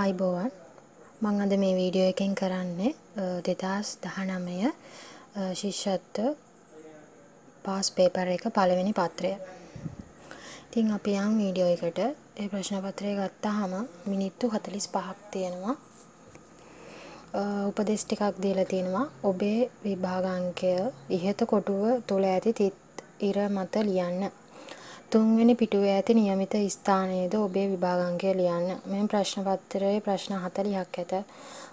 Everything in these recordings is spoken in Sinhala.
අයිබෝවන් මං අද මේ වීඩියෝ එකෙන් කරන්නේ දෙදස් දහනමය ශිෂ්‍යත්ව පාස් පේපර් එක පළවෙනි පත්‍රය. ඉතින් අපි යම් වීඩියෝ එකට ඒ ප්‍රශ්න පත්‍රය ගත්තාම මිනිත්තු හතලිස් පහක් තියෙනවා. උපදෙස් ටිකක් දීලා තියෙනවා. ඔබේ විභාගාංකය ඉහත කොටුව තුළ ඇති තිත් ඉර මත ලියන්න. තුන්වෙනි පිටුවේ ඇති નિયમિત ස්ථානයේද ඔබේ විභාගාංකය ලියන්න. මෙම ප්‍රශ්න පත්‍රයේ ප්‍රශ්න 40ක් ඇත.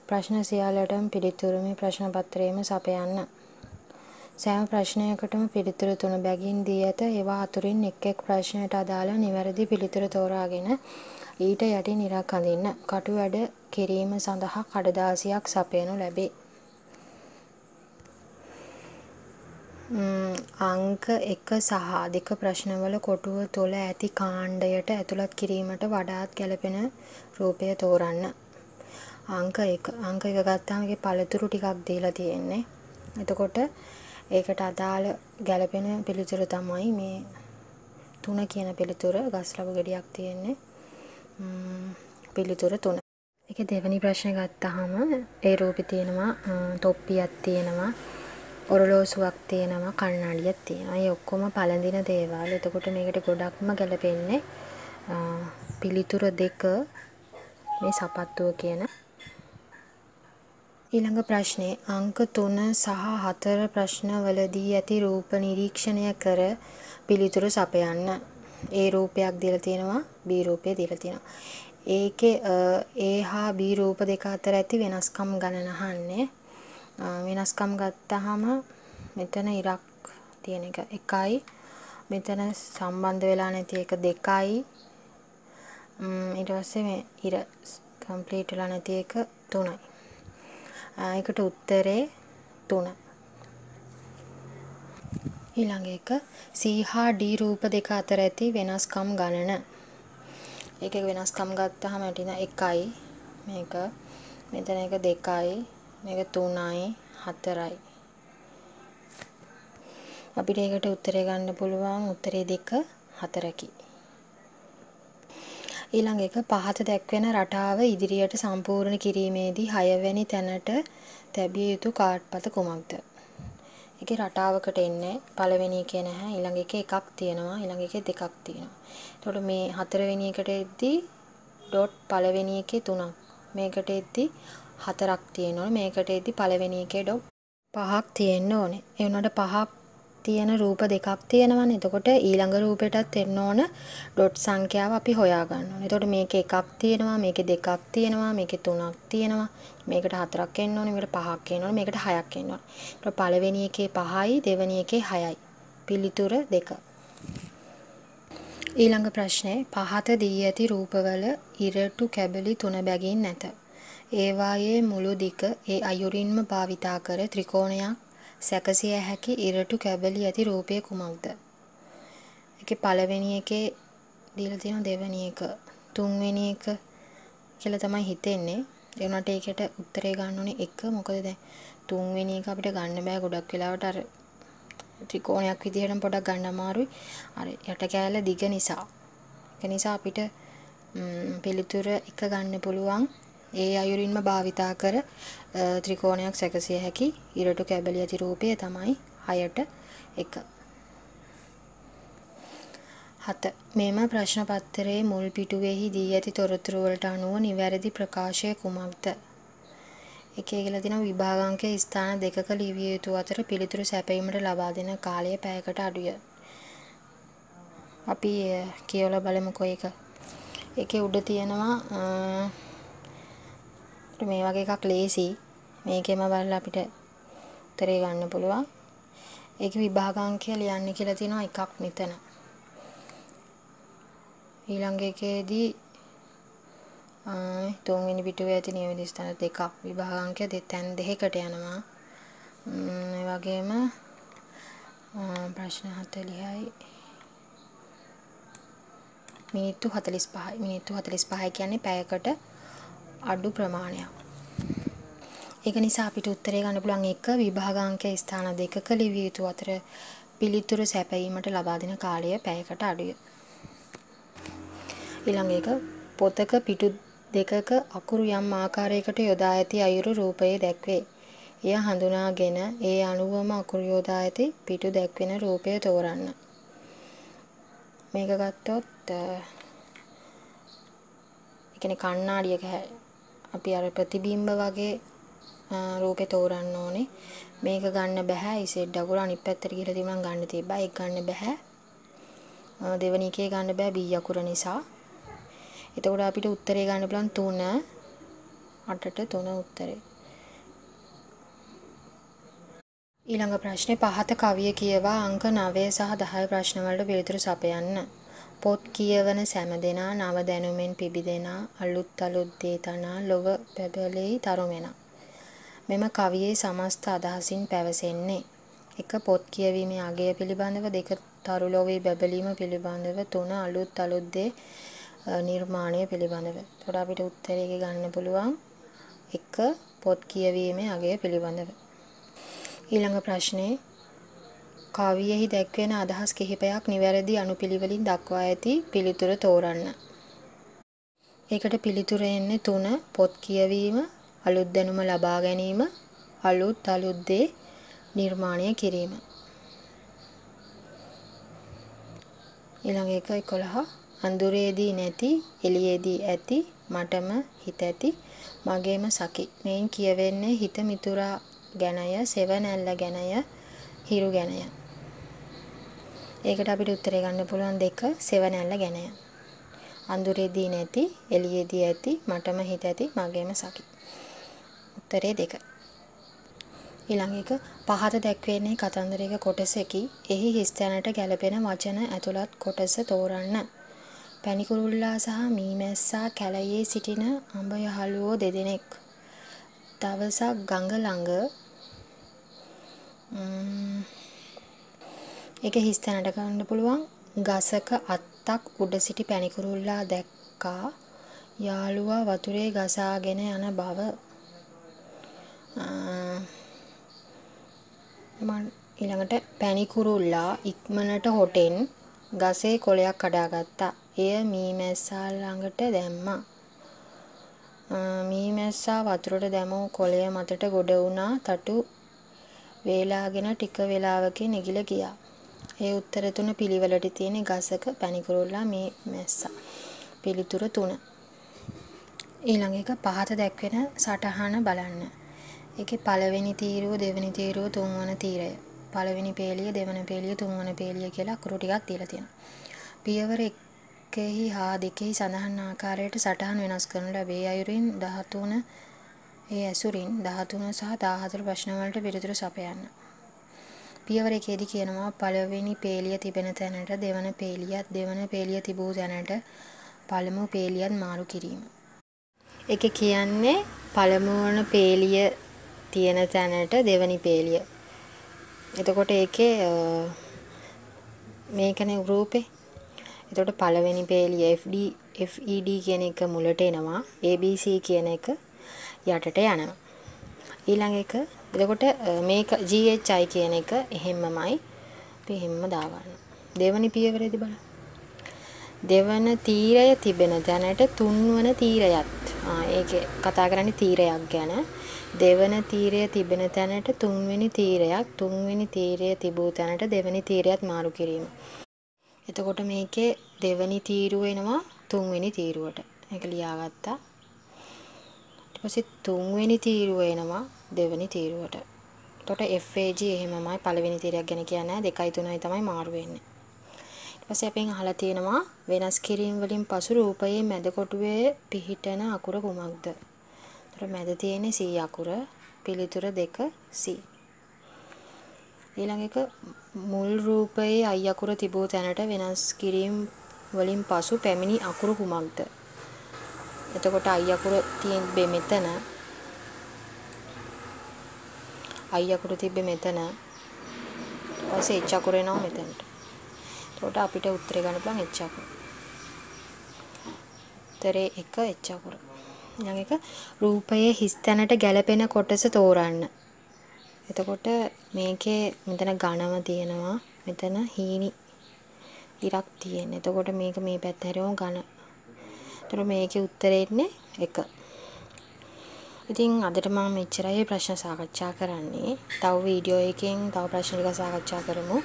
ප්‍රශ්න සියල්ලටම පිළිතුරු මේ ප්‍රශ්න පත්‍රයේම සපයන්න. සෑම ප්‍රශ්නයකටම පිළිතුරු තුන බැගින් දී ඇත. ඒවා අතුරින් එක් එක් ප්‍රශ්නයට අදාළ නිවැරදි පිළිතුරු තෝරාගෙන ඊට යටින් ඉරක් අඳින්න. කටු වැඩ කිරීම සඳහා කඩදාසියක් සපයනු ලැබේ. අංක 1 සහ 2 ප්‍රශ්නවල කොටුව තුළ ඇති කාණ්ඩයට ඇතුළත් කිරීමට වඩාත් ගැළපෙන රූපය තෝරන්න. අංක 1 අංක 1 ගත්තාම ඒකේ පළතුරු ටිකක් දීලා තියෙන්නේ. එතකොට ඒකට අදාළ ගැළපෙන පිළිතුර තමයි මේ තුන කියන පිළිතුර ගස්ලබු ගෙඩියක් තියෙන්නේ. පිළිතුර තුන. ඒකේ දෙවෙනි ප්‍රශ්නේ ගත්තාම ඒ රූපේ තියෙනවා තොප්පියක් තියෙනවා ඔරලෝසුවක් තියෙනවා කණ්ණාඩියක් තියෙනවා. ඒ ඔක්කොම පළඳින දේවල්. එතකොට මේකට ගොඩක්ම ගැලපෙන්නේ පිළිතුර දෙක මේ සපත්තුව කියන ඊළඟ ප්‍රශ්නේ අංක 3 සහ 4 ප්‍රශ්නවලදී ඇති රූප නිරීක්ෂණය කර පිළිතුරු සපයන්න. ඒ රූපයක් දීලා තියෙනවා B රූපය දීලා තියෙනවා. ඒකේ A හා B රූප දෙක අතර ඇති වෙනස්කම් ගණන අහන්නේ. වෙනස්කම් ගත්තාම මෙතන ඉරක් තියෙන එක. 1යි මෙතන සම්බන්ධ වෙලා නැති එක 2යි ඊට පස්සේ මේ ඉර කම්ප්ලීට් වෙලා නැති එක 3යි ඒකට උත්තරේ 3 ඊළඟ එක C හා D රූප දෙක අතර ඇති වෙනස්කම් ගණන. ඒකේ වෙනස්කම් ගත්තාම ඇටින 1යි මේක. මෙතන එක 2යි මේක 3යි 4යි. අපිට ඒකට උත්තරය ගන්න පුළුවන් උත්තරේ දෙක හතරකි. ඊළඟ එක පහත දැක්වෙන රටාව ඉදිරියට සම්පූර්ණ කිරීමේදී 6 වෙනි තැනට තැබිය යුතු කාඩ්පත කුමක්ද? ඒකේ රටාවකට එන්නේ පළවෙනි එකේ නැහැ ඊළඟ එකේ එකක් තියෙනවා ඊළඟ එකේ දෙකක් තියෙනවා. එතකොට මේ හතරවෙනි එකට එද්දී ඩොට් පළවෙනි එකේ තුනක් මේකට එද්දී හතරක් තියෙනවා. මේකට එද්දි පළවෙනි එකේ ඩොට් පහක් තියෙන්න ඕනේ. ඒ වුණාට පහක් තියෙන රූප දෙකක් තියෙනවනේ. එතකොට ඊළඟ රූපෙටත් එන්න ඕන ඩොට් සංඛ්‍යාව අපි හොයා ගන්න ඕනේ. එතකොට මේකේ එකක් තියෙනවා, මේකේ දෙකක් තියෙනවා, මේකේ තුනක් තියෙනවා. මේකට හතරක් එන්න ඕනේ, මේකට පහක් එන්න ඕනේ, මේකට හයක් එන්න ඕනේ. එතකොට පළවෙනි එකේ පහයි, දෙවෙනි එකේ හයයි. පිළිතුර දෙක. ඊළඟ ප්‍රශ්නේ පහත දී ඇති රූපවල ඉරටු කැබලි තුන බැගින් නැත. ඒවායේ මුළු දිග ඒ අයුරින්ම භාවිතා කර ත්‍රිකෝණයක් සැකසිය හැකි ඉරටු කැබලි ඇති රූපය කුමක්ද? ඒකේ පළවෙනි එකේ දීලා තියෙන දෙවෙනි එක තුන්වෙනි එක කියලා තමයි හිතෙන්නේ. ඒ වුණාට ඒකට උත්තරේ ගන්න ඕනේ එක මොකද දැන් තුන්වෙනි එක අපිට ගන්න බෑ ගොඩක් වෙලාවට අර ත්‍රිකෝණයක් විදිහටම පොඩක් ගන්න අමාරුයි. අර යට කෑල්ල දිග නිසා. ඒක නිසා අපිට පිළිතුර එක ගන්න පුළුවන් ඒ අයුරින්ම භාවිතා කර ත්‍රිකෝණයක් සැකසිය හැකි ඉරටු කැබලි ඇති රූපය තමයි 6ට 1. 7. මෙම ප්‍රශ්න පත්‍රයේ මුල් පිටුවේහි දී ඇති තොරතුරු වලට අනුව නිවැරදි ප්‍රකාශය කුමක්ද? එකේ කියලා තියෙනවා විභාගාංකයේ ස්ථාන දෙකක ලිවිය යුතු අතර පිළිතුරු සැපයීමට ලබා දෙන කාලය පැයකට අඩුය. අපි කියවලා බලමුකෝ ඒක. ඒකේ උඩ තියෙනවා මේ වගේ එකක් ලේසි. මේකෙම බලලා අපිට උත්තරේ ගන්න පුළුවන්. ඒකේ විභාගාංකය ලියන්න කියලා තියෙනවා එකක් මෙතන. ඊළඟ එකේදී තුන්වෙනි පිටුවේ ඇති නියමිත ස්ථාන දෙකක් විභාගාංකය දෙතැන් දෙකකට යනවා. ඒ වගේම ප්‍රශ්න 40යි මිනිත්තු 45යි මිනිත්තු 45 කියන්නේ පැයකට අඩු ප්‍රමාණයක්. ඒක නිසා අපිට උත්තරේ ගන්න පුළුවන් එක විභාගාංකයේ ස්ථාන දෙකක ලිවිය යුතු අතර පිළිතුරු සැපයීමට ලබා දෙන කාලය පැයකට අඩුය. ඊළඟ එක පොතක පිටු දෙකක අකුරු යම් ආකාරයකට යොදා ඇති අයුරු රූපයේ දැක්වේ. එය හඳුනාගෙන ඒ අනුවම අකුරු යොදා ඇති පිටු දැක්වෙන රූපය තෝරන්න. මේක ගත්තොත් ඒ කියන්නේ කණ්ණාඩියක අපි අර ප්‍රතිබිම්බ වගේ රූපේ තෝරන්න ඕනේ. මේක ගන්න බෑ ඉසෙඩ් අකුර අනිත් පැත්තට ගිහලා තිබුණා ගන්න තිබ්බා. ඒක ගන්න බෑ. දෙවෙනි එකේ ගන්න බෑ B අකුර නිසා. එතකොට අපිට උත්තරේ ගන්න පුළුවන් 3 8ට 3 උත්තරේ. ඊළඟ ප්‍රශ්නේ පහත කවිය කියවා අංක 9 සහ 10 ප්‍රශ්න වලට පිළිතුරු සපයන්න. පොත් කියවන සෑම දෙනා නව දැනුමෙන් පිබිදෙනා අලුත් අලුත් දේ තනා ලොව පැබලෙයි තරුමෙනා. මෙම කවියේ සමස්ත අදහසින් පැවසෙන්නේ එක පොත් කියවීමේ අගය පිළිබඳව දෙක තරු ලොවේ බැබලීම පිළිබඳව තුන අලුත් අලුත් දේ නිර්මාණය පිළිබඳව. එතකොට අපිට උත්තරයක ගන්න පුළුවන් එක පොත් කියවීමේ අගය පිළිබඳව. ඊළඟ ප්‍රශ්නේ කවියෙහි දැක්වෙන අදහස් කිහිපයක් නිවැරදි අනුපිළිවෙලින් දක්වා ඇති පිළිතුර තෝරන්න. ඒකට පිළිතුර එන්නේ 3 පොත් කියවීම, අලුත් දැනුම ලබා ගැනීම, අලුත් අලුත් දේ නිර්මාණය කිරීම. ඊළඟ එක 11 අඳුරේදී නැති එළියේදී ඇති මටම හිත ඇති මගේම සකි මෙයින් කියවෙන්නේ හිත මිතුරා ගැනය සෙවණැල්ල ගැනය හිරු ගැනය ඒකට අපිට උත්තරේ ගන්න පුළුවන් දෙක සෙවණැල්ල ගැනය. අඳුරේදී නැති, එළියේදී ඇති, මටම හිත ඇති, මගේම සකි. උත්තරේ දෙක. ඊළඟ එක පහත දැක්වෙන්නේ කතන්දරයක කොටසකි. එහි හිස් තැනට ගැලපෙන වචන ඇතුළත් කොටස තෝරන්න. පැණිකුරුල්ලා සහ මීමැස්සා කැලයේ සිටින අඹ යහළුවෝ දෙදෙනෙක්. දවසක් ගඟ ළඟ ඒක හිස් තැනට ගන්න පුළුවන් ගසක අත්තක් උඩ සිටි පැණිකුරුල්ලා දැක්කා යාළුවා වතුරේ ගසාගෙන යන බව ඊළඟට පැණිකුරුල්ලා ඉක්මනට හොටෙන් ගසේ කොළයක් කඩාගත්තා. එය මීමැස්සා ළඟට දැම්මා. මීමැස්සා වතුරට දැමූ කොළය මතට ගොඩ වුණා තටු වේලාගෙන ටික වේලාවකින් නැගිලා ගියා. ඒ උත්තර තුන පිළිවෙලට තියෙන ගසක පැණිකුරුල්ලා මේ මැස්සා. පිළිතුර 3. ඊළඟ එක පහත දැක්වෙන සටහන බලන්න. ඒකේ පළවෙනි තීරුව දෙවෙනි තීරුව තුන්වන තීරය. පළවෙනි පේලිය දෙවන පේලිය තුන්වන පේලිය කියලා අකුරු ටිකක් දීලා තියෙනවා. පියවර 1 හා 2 සඳහන් ආකාරයට සටහන් වෙනස් කරනු ලැබේ. අයුරින් 13 ඒ ඇසුරින් 13 සහ 14 ප්‍රශ්න වලට පිළිතුරු සපයන්න. පියවර එකේදී කියනවා පළවෙනි පේලිය තිබෙන තැනට දෙවන පේලියත් දෙවන පේලිය තිබූ තැනට පළමු පේලියත් මාරු කිරීම. ඒකේ කියන්නේ පළමු වන පේලිය තියෙන තැනට දෙවනි පේලිය. එතකොට ඒකේ මේකනේ රූපේ. එතකොට පළවෙනි පේලිය FD FED කියන එක මුලට එනවා ABC කියන එක යටට යනවා. ඊළඟ එක එතකොට මේක GHI කියන එක එහෙම්මමයි අපි එහෙම්ම දාගන්න. දෙවනි පියවරේදී බලන්න. දෙවන තීරය තිබෙන තැනට තුන්වන තීරයත් ආ ඒකේ කතා කරන්නේ තීරයක් ගැන. දෙවන තීරය තිබෙන තැනට තුන්වෙනි තීරයක් තුන්වෙනි තීරය තිබූ තැනට දෙවෙනි තීරයත් මාරු කිරීම. එතකොට මේකේ දෙවෙනි තීරුව එනවා තුන්වෙනි තීරුවට. ඒක ලියාගත්තා. ඊට පස්සේ තුන්වෙනි තීරුව එනවා දෙවෙනි තීරුවට. එතකොට FAG එහෙමමයි පළවෙනි තීරයක් ගැන කියන්නේ 2යි 3යි තමයි මාරු වෙන්නේ. ඊට පස්සේ අපෙන් අහලා තියෙනවා වෙනස් කිරීම වලින් පසු රූපයේ මැද කොටුවේ පිහිටන අකුර කුමක්ද? එතකොට මැද තියෙන්නේ C අකුර පිළිතුර දෙක C. ඊළඟ එක මුල් රූපයේ I අකුර තිබූ තැනට වෙනස් කිරීම වලින් පසු පැමිණි අකුරු කුමක්ද? එතකොට I අකුර තියෙන්නේ මෙතන I අකුර තිබ්බේ මෙතන. ඊපස්සේ H අකුර එනවා මෙතනට. එතකොට අපිට උත්තරේ ගන්න පුළුවන් H අකුර. උත්තරේ 1 H අකුර. ඊළඟ එක රූපයේ හිස් තැනට ගැලපෙන කොටස තෝරන්න. එතකොට මේකේ මෙතන ඝනව තියෙනවා. මෙතන හීනි ඉරක් තියෙන. එතකොට මේක මේ පැත්ත හැරෙවම ඝන. ඒතර මේකේ උත්තරේ ඉන්නේ 1. ඉතින් අදට මම මෙච්චරයි ප්‍රශ්න සාකච්ඡා කරන්නේ. තව වීඩියෝ එකකින් තව ප්‍රශ්න ටික සාකච්ඡා කරමු.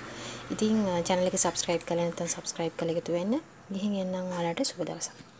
ඉතින් channel එක subscribe කරලා නැත්නම් subscribe කරලා එකතු වෙන්න. ගිහින් එන්නම් ඔයාලට සුබ දවසක්.